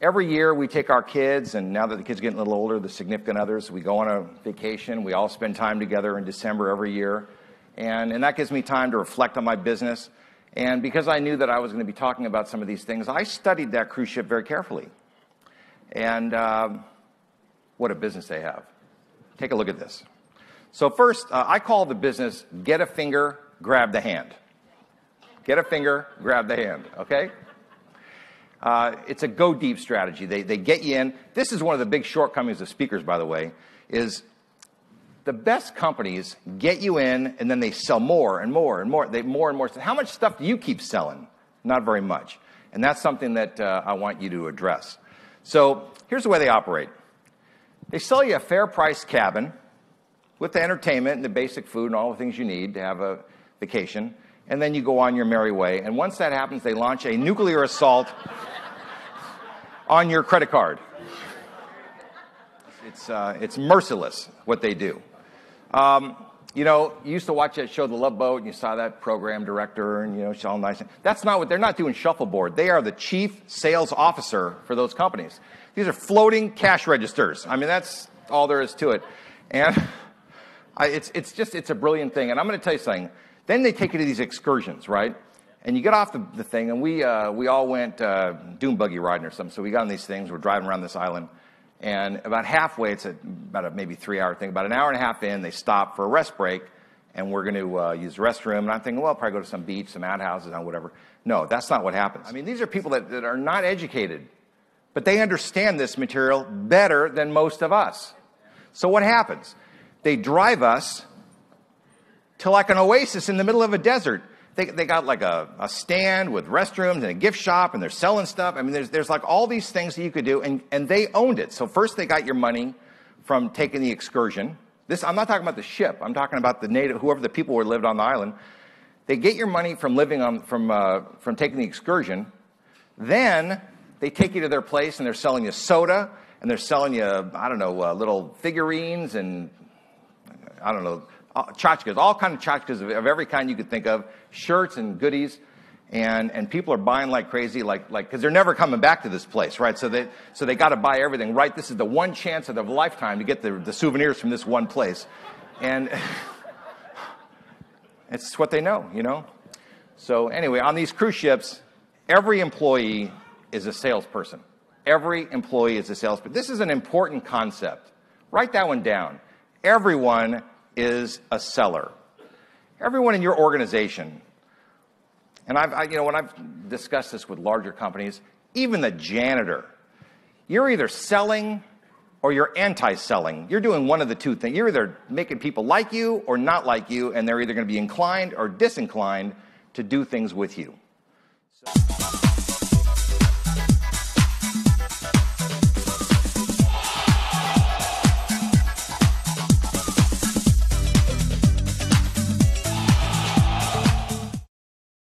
every year we take our kids, and now that the kids are getting a little older, the significant others, we go on a vacation. We all spend time together in December every year. And, and that gives me time to reflect on my business. And because I knew that I was going to be talking about some of these things, I studied that cruise ship very carefully. And uh, what a business they have. Take a look at this. So, first, uh, I call the business Get a Finger, Grab the Hand. Get a finger, grab the hand, okay? Uh, it's a go deep strategy. They, they get you in. This is one of the big shortcomings of speakers, by the way, is the best companies get you in and then they sell more and more and more. They more and more. How much stuff do you keep selling? Not very much. And that's something that uh, I want you to address. So here's the way they operate. They sell you a fair price cabin with the entertainment and the basic food and all the things you need to have a vacation. And then you go on your merry way. And once that happens, they launch a nuclear assault on your credit card. It's, uh, it's merciless what they do. Um, you know, you used to watch that show, The Love Boat, and you saw that program director, and you know, all nice. That's not what they're not doing shuffleboard. They are the chief sales officer for those companies. These are floating cash registers. I mean, that's all there is to it. And I, it's, it's just, it's a brilliant thing. And I'm going to tell you something. Then they take you to these excursions, right? And you get off the, the thing, and we, uh, we all went uh, dune buggy riding or something. So we got on these things. We're driving around this island. And about halfway, it's a, about a maybe three hour thing, about an hour and a half in, they stop for a rest break, and we're going to uh, use the restroom. And I'm thinking, well, I'll probably go to some beach, some outhouses, or whatever. No, that's not what happens. I mean, these are people that, that are not educated, but they understand this material better than most of us. So what happens? They drive us to like an oasis in the middle of a desert they, they got like a, a stand with restrooms and a gift shop and they're selling stuff. I mean, there's, there's like all these things that you could do and, and they owned it. So first they got your money from taking the excursion. This, I'm not talking about the ship. I'm talking about the native, whoever the people who lived on the island. They get your money from living on, from, uh, from taking the excursion. Then they take you to their place and they're selling you soda and they're selling you, I don't know, uh, little figurines and I don't know, uh, tchotchkes, all kind of tchotchkes of, of, every kind you could think of, shirts and goodies. And, and people are buying like crazy, like, like, cause they're never coming back to this place, right? So they, so they gotta buy everything, right? This is the one chance of their lifetime to get the, the souvenirs from this one place. And it's what they know, you know? So anyway, on these cruise ships, every employee is a salesperson. Every employee is a salesperson. This is an important concept. Write that one down. Everyone is a seller. Everyone in your organization, and I've, I, you know, when I've discussed this with larger companies, even the janitor, you're either selling or you're anti-selling. You're doing one of the two things. You're either making people like you or not like you, and they're either going to be inclined or disinclined to do things with you.